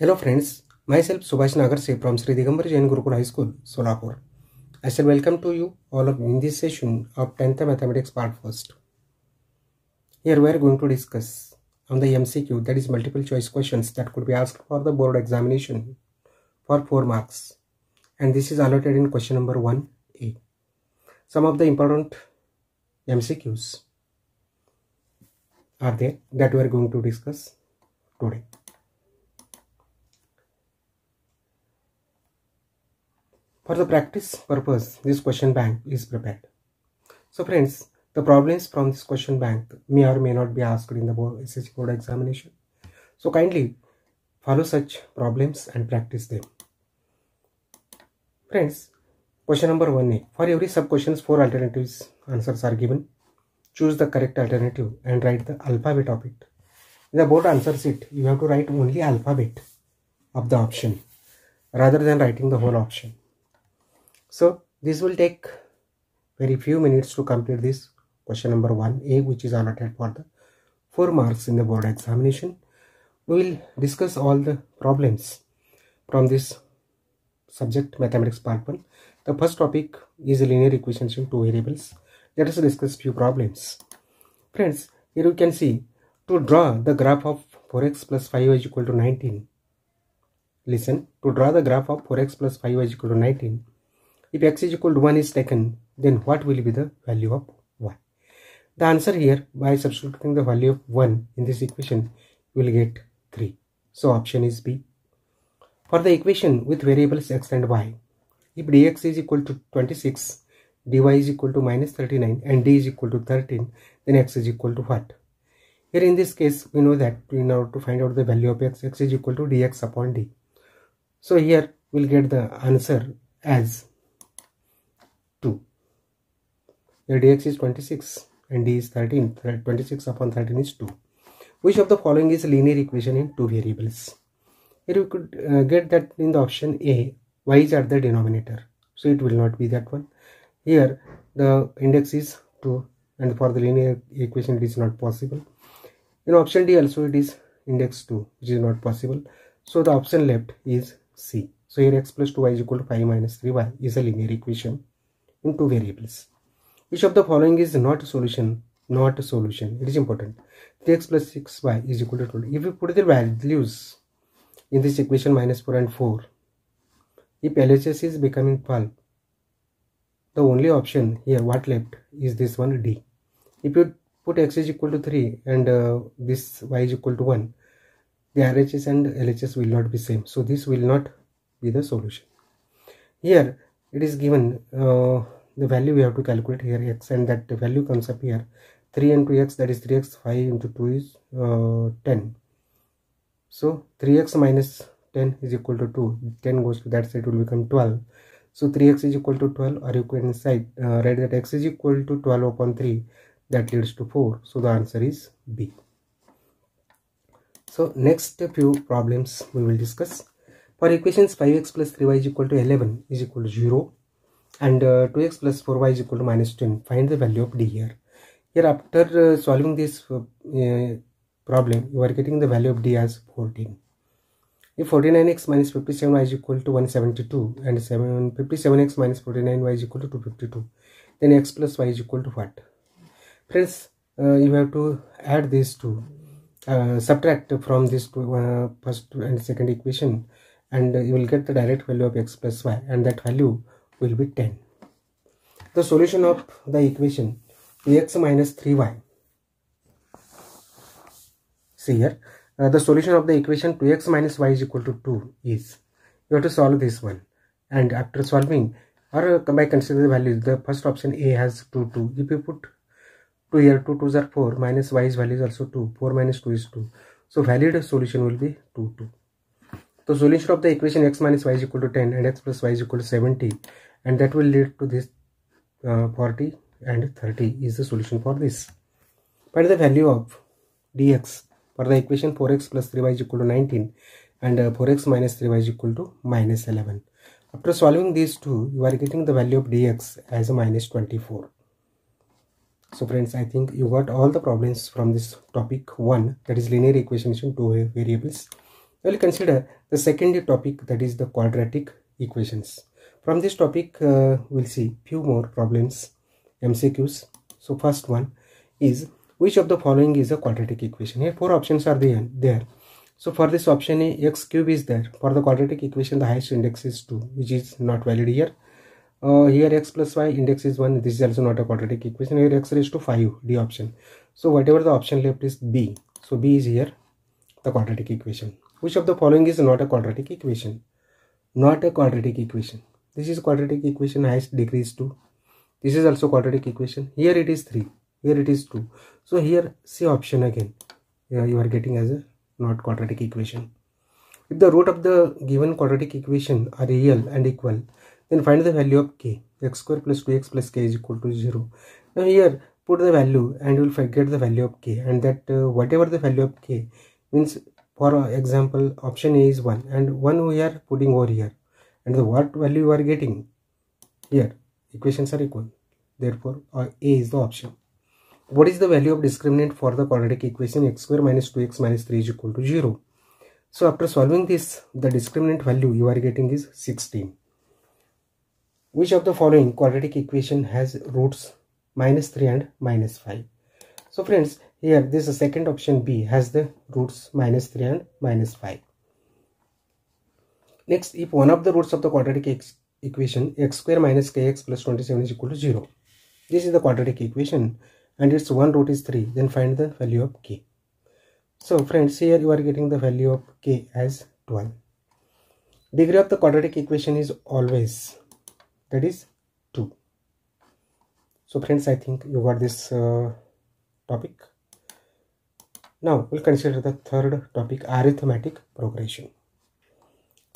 Hello friends, myself Subhash Nagarse from Sri Digambar Jain Gurukul High School, Solapur. I shall welcome to you all of in this session of 10th Mathematics Part First. Here we are going to discuss on the MCQ that is multiple choice questions that could be asked for the board examination for 4 marks and this is allotted in question number 1A. Some of the important MCQs are there that we are going to discuss today. For the practice purpose, this question bank is prepared. So friends, the problems from this question bank may or may not be asked in the board, SSC board examination. So kindly follow such problems and practice them. Friends, question number 1a. For every sub questions, four alternatives answers are given. Choose the correct alternative and write the alphabet of it. In the board answer sheet, you have to write only alphabet of the option rather than writing the whole option. So this will take very few minutes to complete this question number 1a which is allotted for the 4 marks in the board examination. We will discuss all the problems from this subject mathematics part 1. The first topic is linear equations in two variables. Let us discuss few problems. Friends, here you can see to draw the graph of 4x plus 5y is equal to 19. Listen, to draw the graph of 4x plus 5y is equal to 19, if x is equal to 1 is taken, then what will be the value of y? The answer here, by substituting the value of 1 in this equation, you will get 3. So option is B. For the equation with variables x and y, if dx is equal to 26, dy is equal to minus 39 and d is equal to 13, then x is equal to what? Here in this case, we know that in order to find out the value of x, x is equal to dx upon d. So here we'll get the answer as 2. Here dx is 26 and d is 13. 26 upon 13 is 2. Which of the following is a linear equation in two variables? Here we could uh, get that in the option A, y is at the denominator. So it will not be that one. Here the index is 2 and for the linear equation it is not possible. In option D also it is index 2 which is not possible. So the option left is C. So here x plus 2y is equal to 5 minus 3y is a linear equation in two variables. Which of the following is not a solution? Not a solution. It is important. 3x plus 6y is equal to 20. If you put the values in this equation minus 4 and 4, if LHS is becoming 12, the only option here what left is this one D. If you put x is equal to 3 and uh, this y is equal to 1, the RHS and LHS will not be same. So this will not be the solution. Here it is given uh, the value we have to calculate here x and that value comes up here. 3 into x that is 3x 5 into 2 is uh, 10 so 3x minus 10 is equal to 2 10 goes to that side will become 12 so 3x is equal to 12 or you can side uh, write that x is equal to 12 upon 3 that leads to 4 so the answer is b. So next few problems we will discuss for equations 5x plus 3y is equal to 11 is equal to 0 and uh, 2x plus 4y is equal to minus 10. Find the value of d here. Here after uh, solving this uh, problem, you are getting the value of d as 14. If 49x minus 57y is equal to 172 and 7, 57x minus 49y is equal to 252, then x plus y is equal to what? Friends, uh, you have to add these two, uh, subtract from this two, uh, first and second equation and you will get the direct value of x plus y and that value will be 10. The solution of the equation 2x minus 3y. See here, uh, the solution of the equation 2x minus y is equal to 2 is, you have to solve this one and after solving or uh, by consider the values, the first option A has 2, 2. If you put 2 here, 2 2s are 4, minus y's value is also 2, 4 minus 2 is 2. So valid solution will be 2, 2. The solution of the equation x minus y is equal to 10 and x plus y is equal to 70 and that will lead to this uh, 40 and 30 is the solution for this. Find the value of dx for the equation 4x plus 3y is equal to 19 and uh, 4x minus 3y is equal to minus 11. After solving these two, you are getting the value of dx as a minus 24. So friends, I think you got all the problems from this topic 1 that is linear equations in two variables. We'll consider the second topic that is the quadratic equations. From this topic uh, we'll see few more problems mcqs so first one is which of the following is a quadratic equation? Here four options are there there. So for this option a x cube is there. For the quadratic equation the highest index is 2 which is not valid here. Uh, here x plus y index is 1 this is also not a quadratic equation. Here x raised to 5 d option. So whatever the option left is b. So b is here the quadratic equation which of the following is not a quadratic equation? Not a quadratic equation. This is quadratic equation highest degree is 2 this is also quadratic equation. Here it is 3 here it is 2 so here see option again. Yeah, you are getting as a not quadratic equation. If the root of the given quadratic equation are real and equal then find the value of k. X square plus 2x plus k is equal to 0 now here put the value and you will get the value of k. And that uh, whatever the value of k means for example option a is 1 and 1 we are putting over here. And the what value you are getting? Here equations are equal. Therefore uh, a is the option. What is the value of discriminant for the quadratic equation x square minus 2x minus 3 is equal to 0 so after solving this the discriminant value you are getting is 16 which of the following quadratic equation has roots minus 3 and minus 5 so friends here this second option B has the roots minus 3 and minus 5. Next if one of the roots of the quadratic equation x square minus kx plus 27 is equal to 0. This is the quadratic equation and its one root is 3 then find the value of k. So friends here you are getting the value of k as 12. Degree of the quadratic equation is always that is 2. So friends I think you got this uh, topic. Now we'll consider the third topic arithmetic progression.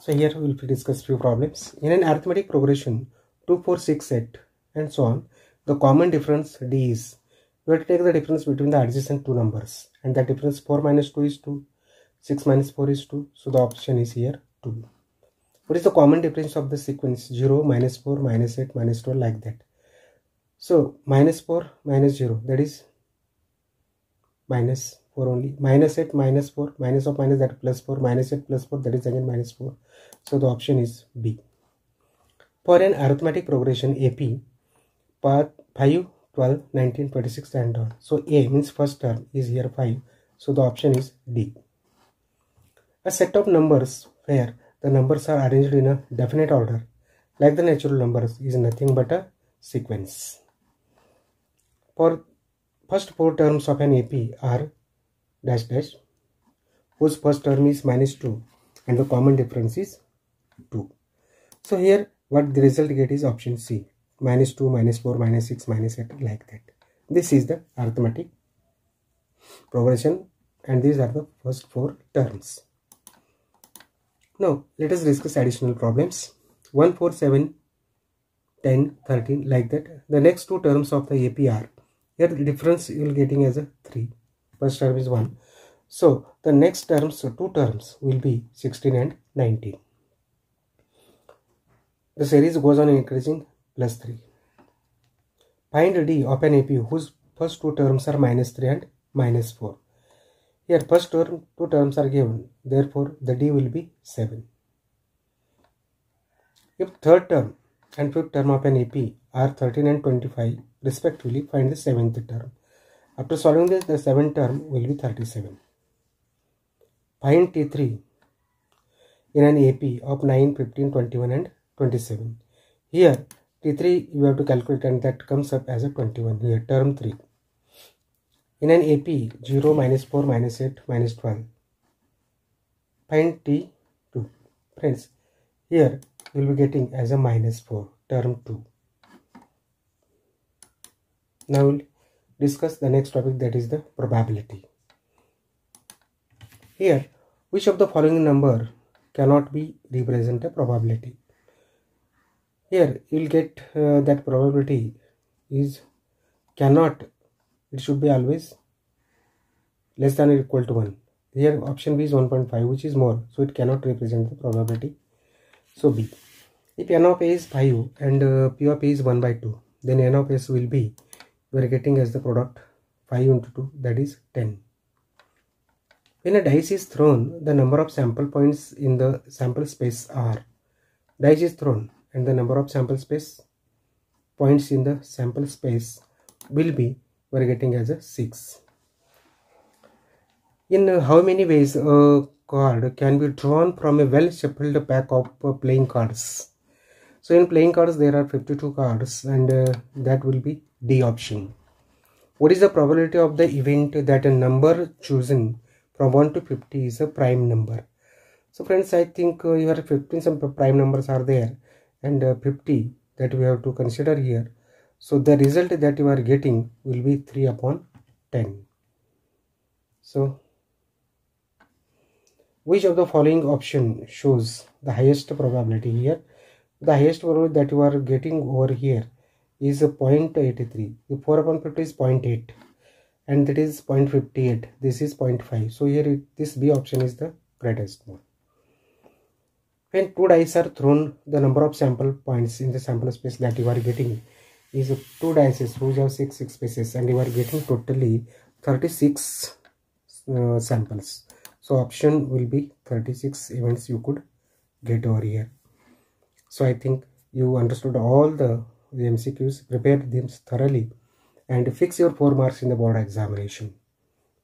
So here we will discuss few problems. In an arithmetic progression 2, 4, 6, 8 and so on the common difference d is we have to take the difference between the adjacent two numbers and the difference 4 minus 2 is 2 6 minus 4 is 2 so the option is here 2 what is the common difference of the sequence 0 minus 4 minus 8 minus 12 like that so minus 4 minus 0 that is minus 4 only. Minus 8 minus 4 minus of minus that plus 4 minus 8 plus 4 that is again minus 4 so the option is b. For an arithmetic progression ap path 5 12 19 26 and on so a means first term is here 5 so the option is d. A set of numbers where the numbers are arranged in a definite order like the natural numbers is nothing but a sequence. For first four terms of an ap are dash dash whose first term is minus 2 and the common difference is 2. So here what the result get is option C minus 2 minus 4 minus 6 minus 8 like that. This is the arithmetic progression and these are the first four terms. Now let us discuss additional problems 1, 4, 7, 10, 13 like that. The next two terms of the APR here the difference you will getting as a 3 first term is 1 so the next terms two terms will be 16 and 19 the series goes on increasing plus 3 find d of an ap whose first two terms are minus 3 and minus 4 here first term two terms are given. Therefore the d will be 7 if third term and fifth term of an ap are 13 and 25 respectively find the seventh term after solving this, the seventh term will be 37. Find T3 in an AP of 9, 15, 21 and 27. Here T3 you have to calculate and that comes up as a 21 here term 3. In an AP 0, minus 4, minus 8, minus 12. Find T2. Friends, here you will be getting as a minus 4 term 2. Now we'll discuss the next topic that is the probability. Here, which of the following number cannot be represent a probability? Here, you will get uh, that probability is cannot, it should be always less than or equal to 1. Here, option B is 1.5, which is more, so it cannot represent the probability. So, B. If n of a is 5 and uh, p of a is 1 by 2, then n of s will be we are getting as the product 5 into 2 that is 10 When a dice is thrown, the number of sample points in the sample space are dice is thrown and the number of sample space points in the sample space will be we're getting as a 6. In how many ways a card can be drawn from a well shuffled pack of playing cards? So in playing cards there are 52 cards and uh, that will be D option. What is the probability of the event that a number chosen from 1 to 50 is a prime number? So friends I think uh, you have 15 some prime numbers are there and uh, 50 that we have to consider here so the result that you are getting will be 3 upon 10 so which of the following option shows the highest probability here the highest probability that you are getting over here is a 0.83 the 4 upon 50 is 0.8 and that is 0.58 this is 0.5 so here it, this b option is the greatest one. When two dice are thrown, the number of sample points in the sample space that you are getting is two dice which have 6 6 spaces and you are getting totally 36 uh, samples. So option will be 36 events you could get over here. So I think you understood all the, the MCQs, prepare them thoroughly and fix your 4 marks in the board examination.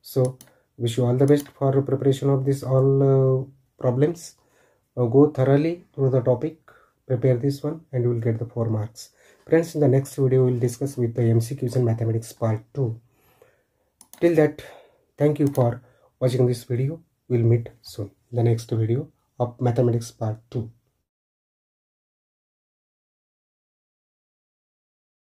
So wish you all the best for preparation of this all uh, problems. Go thoroughly through the topic prepare this one and you will get the four marks. Friends in the next video we will discuss with the mcqs and mathematics part 2 till that thank you for watching this video. We'll meet soon the next video of mathematics part 2